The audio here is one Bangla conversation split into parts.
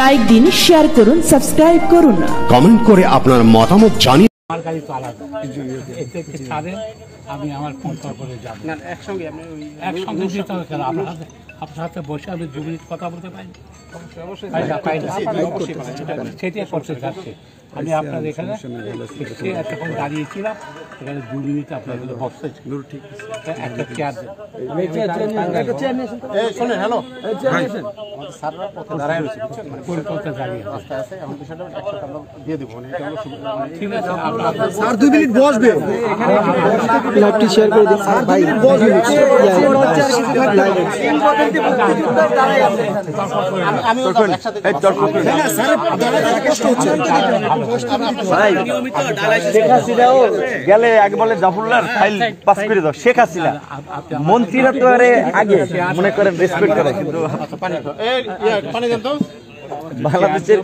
লাইক দিন শেয়ার করুন সাবস্ক্রাইব করুন। কমেন্ট করে আপনার মতামত জানিয়ে আমার গাড়ি তো আলাদা। এতে একটু আমি আমার ফোন করে যাব। একসঙ্গে একসঙ্গে যেতে হবে কেন আপনার সাথে আপনার সাথে বসে আমি দু মিনিট কথা বলতে পারি। সেটাই করতে যাচ্ছে আমি আপনার এখানে এতক্ষণ দাঁড়িয়েছিলাম এখানে দু মিনিট আপনার এখানে বসতে একটা চেয়ার। শোনেন হ্যালো দাঁড়ায় মানে মানে মানে ঠিক আছে দুই মিনিট বসবে লাইভটি শেয়ার করে দিন ভাই গেলে এক বলে ফাইল পাস করে দাও শেখ হাসিনা মন্ত্রীরা তো। আগে মনে করেন রেসপেক্ট করে কিন্তু বাংলাদেশের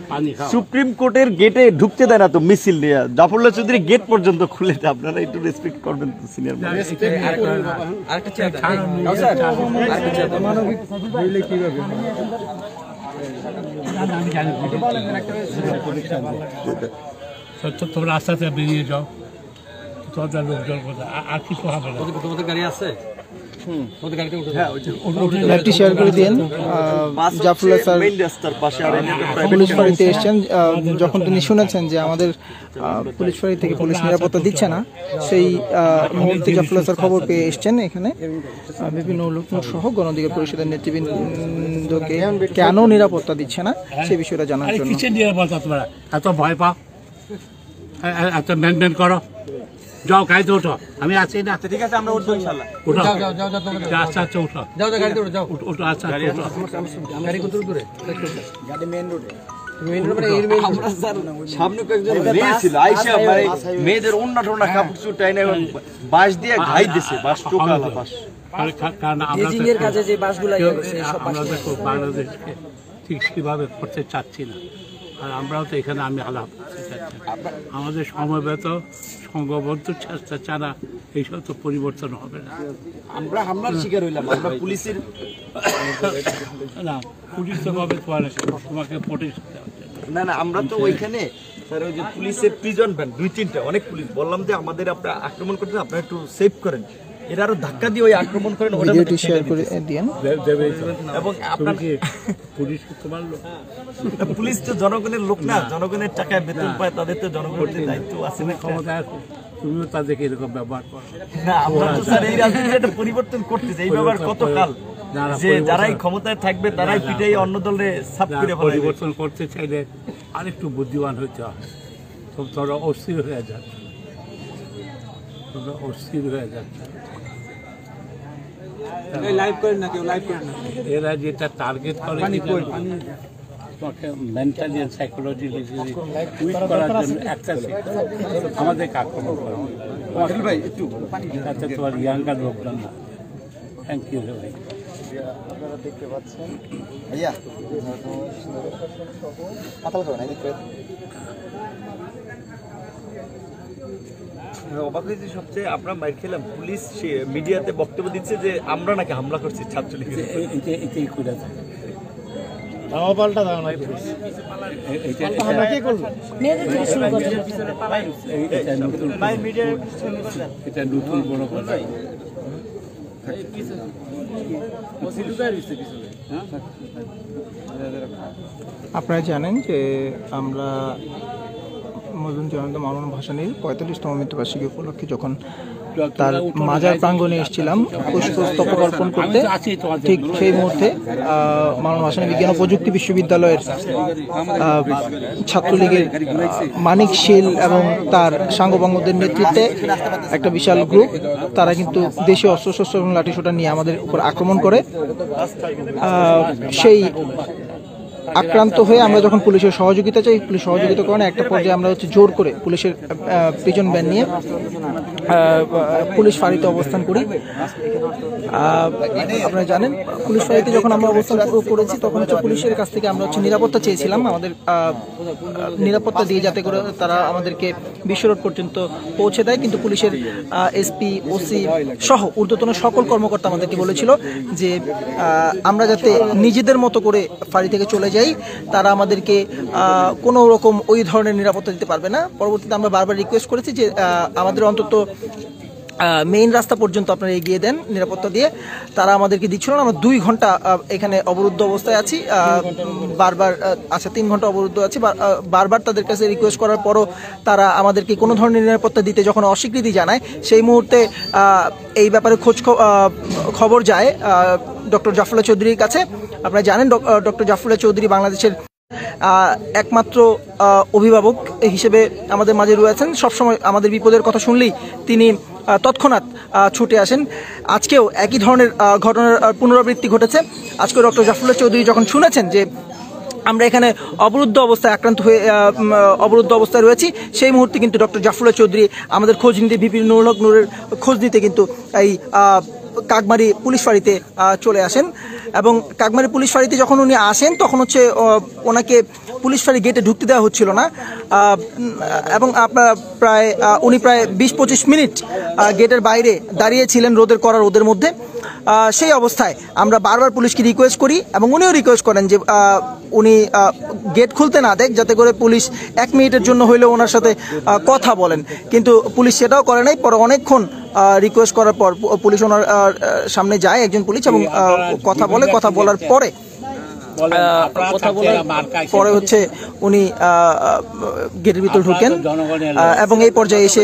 সুপ্রিম কোর্টের গেটে ঢুকতে দেয় না তো মিছিল নিয়ে। জাফরুল্লাহ চৌধুরী গেট পর্যন্ত খুলে দেয়। আপনারা একটু রেসপেক্ট করবেন তো সিনিয়র আমি জানি তো তোমরা আস্তে আস্তে বেরিয়ে যাও। তোমাদের লোকজন কোথায় আর কিছু হবে না। তোমাদের গাড়ি আছে? লাইভটি শেয়ার করে দিন জাফরুল্লাহ স্যার পুলিশ ফাঁড়িতে এসেছেন যখন তিনি শুনেছেন যে আমাদের পুলিশ ফাঁড়ি থেকে পুলিশ নিরাপত্তা দিচ্ছে না সেই মুহূর্তে জাফরুল্লাহ স্যার খবর পেয়ে এসেছেন এখানে। বিভিন্ন লোকমুখ সহ গণঅধিকার পরিষদের নেতৃবৃন্দকে কেন নিরাপত্তা দিচ্ছে না সেই বিষয়টা জানার জন্য। নিরাপত্তা এত ভয় পাও? এত মেনটেন করো? যাও গাড়িতে ওঠো। আমি আছি না ঠিক আছে? আমরা উঠবো ইনশাল্লাহ ওঠো যাও যাও যাও যাও তোমরা যা, আস্তে আস্তে ওঠো যাও যাও গাড়িতে উঠো, যাও ওঠো, আস্তে আস্তে ওঠো গাড়ি কত দূরে গাড়ি মেইন রোডে মানে সামনে কয়েকজন মেয়ে ছিল আইসা মানে মেয়েদের অন্য টোনা কাপড় চুট টাইনে বাঁশ দিয়ে ঘাই দিছে বাঁশ টোকালা বাঁশ কারণ- কারণ আমরা বেজিংয়ের কাছে যে বাসগুলো কেউ- গেছে সব আমরা দেখো বাংলাদেশকে ঠিক সেভাবে করতে চাচ্ছি না। আর আমরাও তো এখানে আমি আলাপ করতে চাচ্ছি আমাদের সমবেত সংঘবদ্ধ চেষ্টা ছাড়া এইসব তো পরিবর্তন হবে না। আমরা হামলার শিকার হইলাম আমরা পুলিশের না পুলিশ তো পাবে তোমার তোমাকে প্রোটেক্ট না না আমরা তো ওইখানে স্যার ওই যে পুলিশের প্রিজন ভ্যান দুই তিনটা অনেক পুলিশ। বললাম যে আমাদের আপনারা আক্রমণ করতে আপনারা একটু সেভ করেন। এরা আরও ধাক্কা দিয়ে ওই আক্রমণ করেন ভিডিওটি শেয়ার করে এবং আপনার পুলিশ তোমার লোক? পুলিশ তো জনগণের লোক না জনগণের টাকায় বেতন পায় তাদের তো জনগণের দায়িত্ব আছে। না একটা। ক্ষমতায় আছো তুমিও তাদেরকে এরকম ব্যবহার করো। না আমরা তো স্যার এই পরিবর্তন করতেছি এই ব্যাপার কত কাল যে যারাই ক্ষমতায় থাকবে তারাই পিটাই অন্য দলে সাপ করে পরিবর্তন করতে চাইলে আরেকটু বুদ্ধিমান হইতে হবে। তো তোরা অস্থির হয়ে যাচ্ছে। তোমরা অস্থির হয়ে যাচ্ছে। লাইভ করেন না কেউ লাইভ করেন না। এরা যেটা টার্গেট করে তোমাকে মেন্টালি অ্যান্ড সাইকোলজি উইক করার জন্য একটা আমাদেরকে আক্রমণ করে। ভাই একটু তাতে তোমার ইয়াঙ্গার লোকজন না। থ্যাংক ইউ ভাই। অবাক হয়েছে সবচেয়ে। আমরা মাইর খেলাম। পুলিশ সে মিডিয়াতে বক্তব্য দিচ্ছে যে আমরা নাকি হামলা করছি ছাত্রলীগের উপর। এটা নতুন এটা নতুন বড় কথা আপনারা জানেন যে আমরা মজুন জয়ন্ত মাওলানা ভাসানির পঁয়তাল্লিশতম মৃত্যুবার্ষিকী উপলক্ষে যখন তার মাজার প্রাঙ্গণে এসেছিলাম পুষ্পস্তবক অর্পণ করতে ঠিক সেই মুহূর্তে মাওলানা ভাসানী বিজ্ঞান ও প্রযুক্তি বিশ্ববিদ্যালয়ের ছাত্রলীগের মানিক শীল এবং তার সাঙ্গবঙ্গদের নেতৃত্বে একটা বিশাল গ্রুপ তারা কিন্তু দেশীয় অস্ত্রশস্ত্র এবং লাঠিসোঁটা নিয়ে আমাদের উপর আক্রমণ করে। সেই আক্রান্ত হয়ে আমরা যখন পুলিশের সহযোগিতা চাই, পুলিশ সহযোগিতা করে একটা পর্যায়ে আমরা হচ্ছে জোর করে পুলিশের প্রিজন ব্যান নিয়ে পুলিশ ফাঁড়িতে অবস্থান করি। আপনারা জানেন, পুলিশ ফাঁড়িতে যখন আমরা অবস্থান করেছি, তখন হচ্ছে পুলিশের কাছ থেকে আমরা হচ্ছে নিরাপত্তা চেয়েছিলাম। আমাদের নিরাপত্তা দিয়ে যাতে করে তারা আমাদেরকে বিশ্ব রোড পর্যন্ত পৌঁছে দেয়। কিন্তু পুলিশের এসপি ওসি সহ ঊর্ধ্বতন সকল কর্মকর্তা আমাদেরকে বলেছিল যে আমরা যাতে নিজেদের মতো করে ফাঁড়ি থেকে চলে যাই তারা আমাদেরকে কোনো রকম ওই ধরনের নিরাপত্তা দিতে পারবে না। পরবর্তীতে আমরা বারবার রিকোয়েস্ট করেছি যে আমাদের অন্তত মেইন রাস্তা পর্যন্ত আপনারা এগিয়ে দেন নিরাপত্তা দিয়ে। তারা আমাদেরকে দিচ্ছিল না আমরা দুই ঘণ্টা এখানে অবরুদ্ধ অবস্থায় আছি। বারবার আচ্ছা তিন ঘণ্টা অবরুদ্ধ আছি। বারবার তাদের কাছে রিকোয়েস্ট করার পরও তারা আমাদেরকে কোনো ধরনের নিরাপত্তা দিতে যখন অস্বীকৃতি জানায় সেই মুহূর্তে এই ব্যাপারে খোঁজ খবর যায় ডক্টর জাফরুল্লাহ চৌধুরীর কাছে। আপনারা জানেন ডক্টর জাফরুল্লাহ চৌধুরী বাংলাদেশের একমাত্র অভিভাবক হিসেবে আমাদের মাঝে রয়েছেন। সবসময় আমাদের বিপদের কথা শুনলেই তিনি তৎক্ষণাৎ ছুটে আসেন। আজকেও একই ধরনের ঘটনার পুনরাবৃত্তি ঘটেছে। আজকে ডক্টর জাফরুল্লাহ চৌধুরী যখন শুনেছেন যে আমরা এখানে অবরুদ্ধ অবস্থায় আক্রান্ত হয়ে অবরুদ্ধ অবস্থায় রয়েছি সেই মুহূর্তে কিন্তু ডক্টর জাফরুল্লাহ চৌধুরী আমাদের খোঁজ নিতে বিপিন নুরুল হক নূরের খোঁজ নিতে কিন্তু এই কাকমারি পুলিশ আহ, চলে আসেন। এবং কাকমারি পুলিশ ফাঁড়িতে যখন উনি আসেন, তখন হচ্ছে ওনাকে পুলিশ ফাঁড়ি গেটে ঢুকতে দেওয়া হচ্ছিল না। এবং আপনার প্রায় উনি প্রায় বিশ পঁচিশ মিনিট গেটের বাইরে দাঁড়িয়েছিলেন রোদের করা রোদের মধ্যে। সেই অবস্থায় আমরা বারবার পুলিশকে রিকোয়েস্ট করি এবং উনিও রিকোয়েস্ট করেন যে উনি গেট খুলতে না দেখ যাতে করে পুলিশ এক মিনিটের জন্য হইলেও ওনার সাথে কথা বলেন। কিন্তু পুলিশ সেটাও করে নাই পরে অনেকক্ষণ রিকোয়েস্ট করার পর পুলিশ ওনার সামনে যায় একজন পুলিশ এবং কথা বলে কথা বলার পরে কথা। পরে হচ্ছে উনি গেটের ভিতর ঢুকেন। এবং এই পর্যায়ে এসে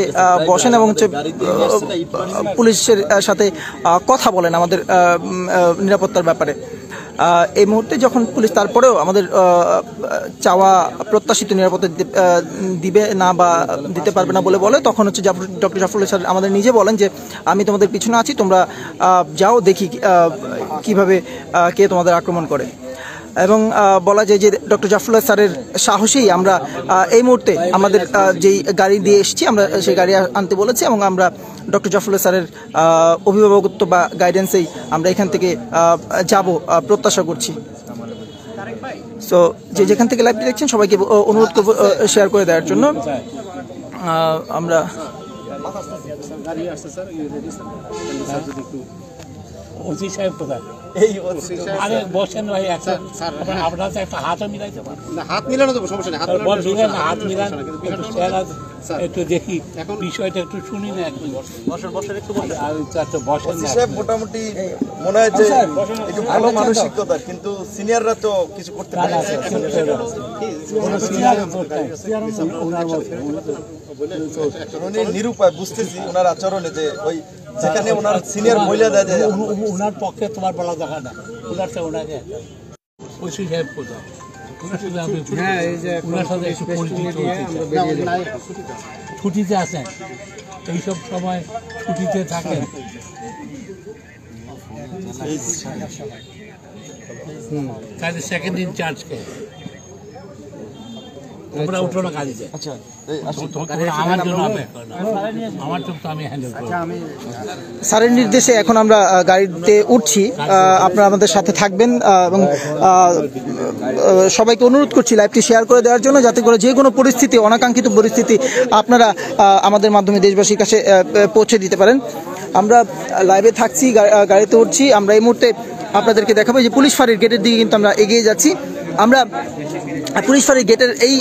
বসেন এবং হচ্ছে পুলিশের সাথে কথা বলেন আমাদের নিরাপত্তার ব্যাপারে। এই মুহূর্তে যখন পুলিশ তারপরেও আমাদের চাওয়া প্রত্যাশিত নিরাপত্তা দিবে না বা দিতে পারবে না বলে বলে তখন হচ্ছে ডক্টর জাফরুল স্যার আমাদের নিজে বলেন যে আমি তোমাদের পিছনে আছি তোমরা যাও দেখি কীভাবে কে তোমাদের আক্রমণ করে। এবং বলা যায় যে ডক্টর জাফরুল্লাহ স্যারের সাহসেই আমরা এই মুহূর্তে আমাদের যেই গাড়ি দিয়ে এসেছি আমরা সেই গাড়ি আনতে বলেছি এবং আমরা ডক্টর জাফরুল্লাহ স্যারের অভিভাবকত্ব বা গাইডেন্সেই আমরা এখান থেকে যাব প্রত্যাশা করছি। সো যে যেখান থেকে লাইভটি দেখছেন সবাইকে অনুরোধ করব শেয়ার করে দেওয়ার জন্য। আহ, আমরা ওসি সাহেব কোথায় এই আরে বসেন ভাই একটা আপনারা তো একটা হাতও মিলাইতে পারেন হাত মিলানো তো সমস্যা নেই হাত হাত মিলান একটু চেহারা একটু দেখি বিষয়টা একটু শুনি না একটু বসেন। বসেন একটু বসেন। আর একটু বসেন না সাহেব মোটামুটি মনে হয় যে একটু ভালো মানসিকতা কিন্তু সিনিয়ররা তো কিছু করতে পারে না। তো- উনি নিরুপায় বুঝতেছি ওনার আচরণে যে ওই যেখানে ওনার সিনিয়র মহিলা দেয় উনার পক্ষে তোমার বলা দরকার না। ওনার তো ওনাকে ওনার ওনার পরিচিত হতে চাই। ছুটিতে আছেন এইসব সময় ছুটিতে থাকেন। কাজে সেকেন্ড ইন উঠো না কাজে আচ্ছা আমার জন্য অপেক্ষা করো না। আমার চোখ তো আমি হ্যান্ডেল স্যারের নির্দেশে এখন আমরা গাড়িতে উঠছি। আপনারা আমাদের সাথে থাকবেন এবং সবাইকে অনুরোধ করছি লাইভটি শেয়ার করে দেওয়ার জন্য যাতে করে যে কোনো পরিস্থিতি অনাকাঙ্ক্ষিত পরিস্থিতি আপনারা আমাদের মাধ্যমে দেশবাসীর কাছে পৌঁছে দিতে পারেন। আমরা লাইভে থাকছি গাড়িতে উঠছি। আমরা এই মুহূর্তে আপনাদেরকে দেখাবো যে পুলিশ ফাঁড়ির গেটের দিকে কিন্তু আমরা এগিয়ে যাচ্ছি। আমরা পুলিশ ফাঁড়ির গেটের এই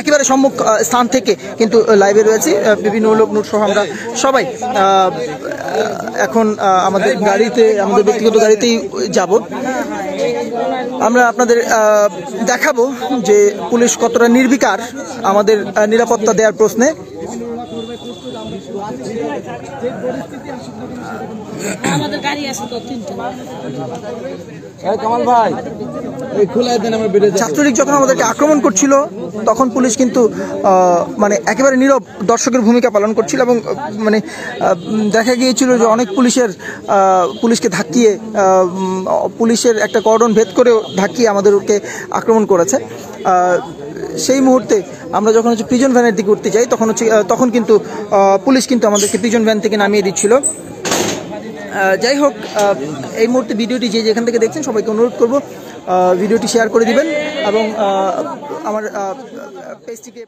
একেবারে সম্মুখ স্থান থেকে কিন্তু লাইভে রয়েছি। বিভিন্ন লোক, নোট সহ আমরা সবাই এখন আমাদের গাড়িতে, আমাদের ব্যক্তিগত গাড়িতেই যাব। আমরা আপনাদের দেখাবো যে পুলিশ কতটা নির্বিকার আমাদের নিরাপত্তা দেওয়ার প্রশ্নে। আমাদের গাড়ি আছে তো তিনটা। কামাল ভাই এই খোলা দেন আমরা বেড়ে ছাত্রলীগ যখন আমাদেরকে আক্রমণ করছিল তখন পুলিশ কিন্তু মানে একেবারে নীরব দর্শকের ভূমিকা পালন করছিল এবং মানে দেখা গিয়েছিল যে অনেক পুলিশের পুলিশকে ধাক্কিয়ে পুলিশের একটা কর্ডন ভেদ করে ধাক্কিয়ে আমাদেরকে আক্রমণ করেছে। সেই মুহূর্তে আমরা যখন হচ্ছে প্রিজন ভ্যানের দিকে উঠতে যাই তখন হচ্ছে তখন কিন্তু পুলিশ কিন্তু আমাদেরকে প্রিজন ভ্যান থেকে নামিয়ে দিচ্ছিল। যাই হোক এই মুহূর্তে ভিডিওটি যে যেখান থেকে দেখছেন সবাইকে অনুরোধ করব ভিডিওটি শেয়ার করে দিবেন এবং আমার পেজটিকে